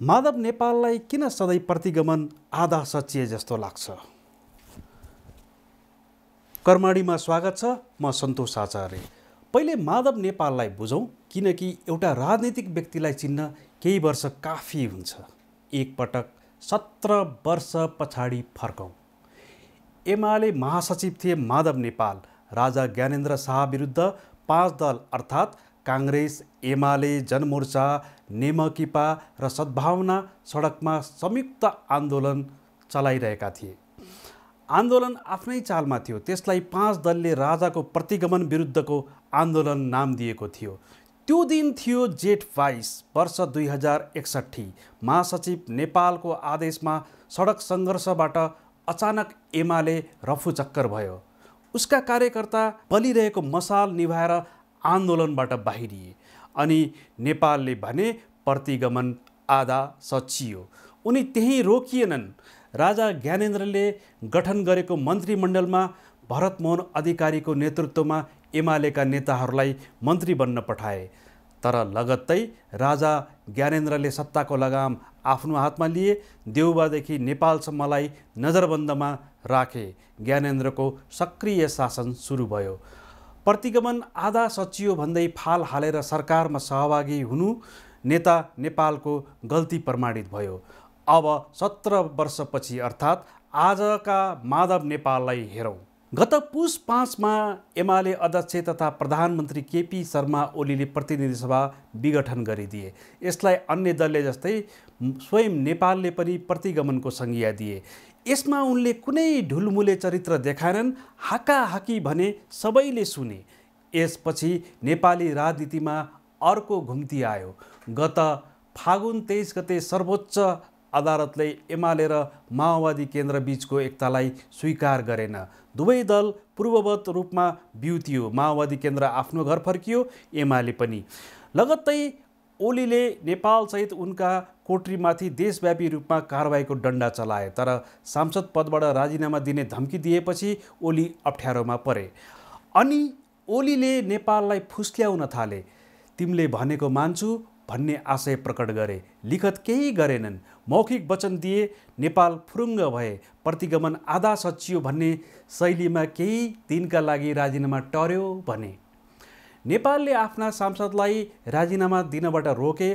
माधव नेपाललाई किन सधैँ प्रतिगमन आधा सचिए जस्तो लाग्छ? कर्माडीमा स्वागत छ म सन्तोष आचार्य। पहिले माधव नेपाललाई बुझौँ किनकि एउटा राजनीतिक व्यक्तिलाई चिन्न केही वर्ष काफी हुन्छ। एकपटक सत्र वर्ष पछाडि फर्कौँ। एमाले महासचिव थिए माधव नेपाल। राजा ज्ञानेन्द्र शाह विरुद्ध पाँच दल अर्थात् काङ्ग्रेस एमाले जनमोर्चा नेमकिपा र सद्भावना सडकमा संयुक्त आन्दोलन चलाइरहेका थिए। आन्दोलन आफ्नै चालमा थियो। त्यसलाई पाँच दलले राजाको प्रतिगमन विरुद्धको आन्दोलन नाम दिएको थियो। त्यो दिन थियो जेठ बाइस वर्ष दुई हजार एकसट्ठी। महासचिव नेपालको आदेशमा सडक सङ्घर्षबाट अचानक एमाले रफुचक्कर भयो। उसका कार्यकर्ता बलिरहेको मसाल निभाएर आन्दोलनबाट बाहिरिए। अनि नेपालले भने प्रतिगमन आधा सचियो। उनी त्यहीँ रोकिएनन्। राजा ज्ञानेन्द्रले गठन गरेको मन्त्रीमण्डलमा भरतमोहन अधिकारीको नेतृत्वमा एमालेका नेताहरूलाई मन्त्री बन्न पठाए। तर लगत्तै राजा ज्ञानेन्द्रले सत्ताको लगाम आफ्नो हातमा लिए देउबादेखि नेपालसम्मलाई नजरबन्दमा राखे। ज्ञानेन्द्रको सक्रिय शासन सुरु भयो। प्रतिगमन आधा सचियो भन्दै फाल हालेर सरकारमा सहभागी हुनु नेता नेपालको गल्ती प्रमाणित भयो। अब सत्र वर्षपछि अर्थात् आजका माधव नेपाललाई हेरौँ। गत पुस पाँचमा एमाले अध्यक्ष तथा प्रधानमन्त्री केपी शर्मा ओलीले प्रतिनिधि सभा विघटन गरिदिए। यसलाई अन्य दलले जस्तै स्वयं नेपालले पनि प्रतिगमनको संज्ञा दिए। यसमा उनले कुनै ढुलमुले चरित्र देखाएनन् हाकाहाकी भने सबैले सुने। यसपछि नेपाली राजनीतिमा अर्को घुम्ती आयो। गत फागुन तेइस गते सर्वोच्च अदालतले एमाले र माओवादी केन्द्र बिचको एकतालाई स्वीकार गरेन। दुवै दल पूर्ववत रूपमा बिउतियो। माओवादी केन्द्र आफ्नो घर फर्कियो एमाले पनि। लगत्तै ओलीले नेपालसहित उनका कोट्रीमाथि देशव्यापी रूपमा कारवाहीको डन्डा चलाए तर सांसद पदबाट राजीनामा दिने धम्की दिएपछि ओली अप्ठ्यारोमा परे। अनि ओलीले नेपाललाई फुस्ल्याउन थाले। तिमीले भनेको मान्छु भन्ने आशय प्रकट गरे। लिखत केही गरेनन्। मौखिक वचन दिए नेपाल फुरुङ्ग भए। प्रतिगमन आधा सचियो भन्ने शैलीमा केही दिनका लागि राजीनामा टर्यो भने। नेपालले आफ्ना सांसदलाई राजीनामा दिनबाट रोके।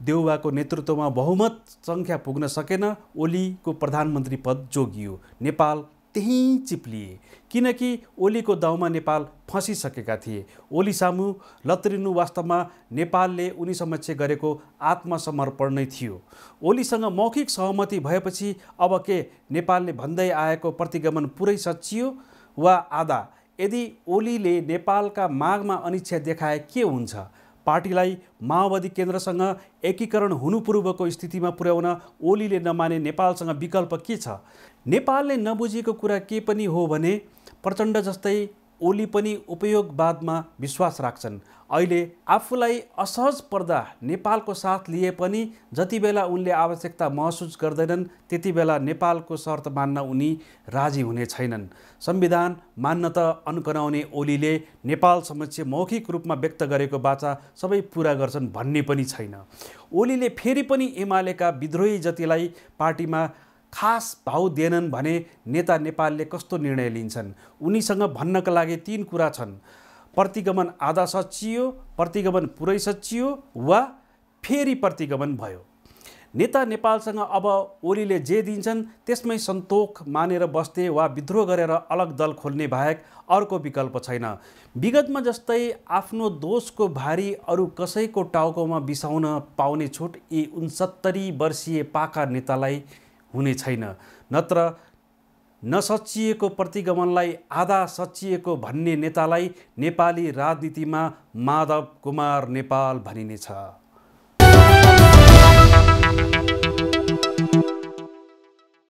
देउवाको नेतृत्वमा बहुमत सङ्ख्या पुग्न सकेन। ओलीको प्रधानमन्त्री पद जोगियो। नेपाल त्यहीँ चिप्लिए। किनकि ओलीको दाउमा नेपाल फँसिसकेका थिए। ओली सामु लत्रिनु वास्तवमा नेपालले उनी समक्ष गरेको आत्मसमर्पण नै थियो। ओलीसँग मौखिक सहमति भएपछि अब के नेपालले भन्दै आएको प्रतिगमन पुरै सचियो वा आधा? यदि ओलीले नेपालका मागमा अनिच्छा देखाए के हुन्छ? पार्टीलाई माओवादी केन्द्रसँग एकीकरण हुनुपूर्वको स्थितिमा पुर्याउन ओलीले नमाने नेपालसँग विकल्प के छ? नेपालले नबुझेको कुरा के पनि हो भने प्रचण्ड जस्तै ओली पनि उपयोगवादमा विश्वास राख्छन्। अहिले आफूलाई असहज पर्दा नेपालको साथ लिए पनि जति बेला उनले आवश्यकता महसुस गर्दैनन् त्यति बेला नेपालको शर्त मान्न उनी राजी हुने छैनन्। संविधान मान्न त अनुकराउने ओलीले नेपाल समक्ष मौखिक रूपमा व्यक्त गरेको बाचा सबै पुरा गर्छन् भन्ने पनि छैन। ओलीले फेरि पनि एमालेका विद्रोही जतिलाई पार्टीमा खास भाउ दिएनन् भने नेता नेपालले कस्तो निर्णय लिन्छन्? उनीसँग भन्नका लागि तिन कुरा छन्। प्रतिगमन आधा सचियो प्रतिगमन पुरै सचियो वा फेरि प्रतिगमन भयो। नेता नेपालसँग अब ओलीले जे दिन्छन् त्यसमै सन्तोख मानेर बस्ने वा विद्रोह गरेर अलग दल खोल्ने बाहेक अर्को विकल्प छैन। विगतमा जस्तै आफ्नो दोषको भारी अरू कसैको टाउकोमा बिसाउन पाउने छुट यी उन्सत्तरी वर्षीय पाका नेतालाई हुने छैन। नत्र नसचिएको प्रतिगमनलाई आधा सचिएको भन्ने नेतालाई नेपाली राजनीतिमा माधव कुमार नेपाल भनिनेछ।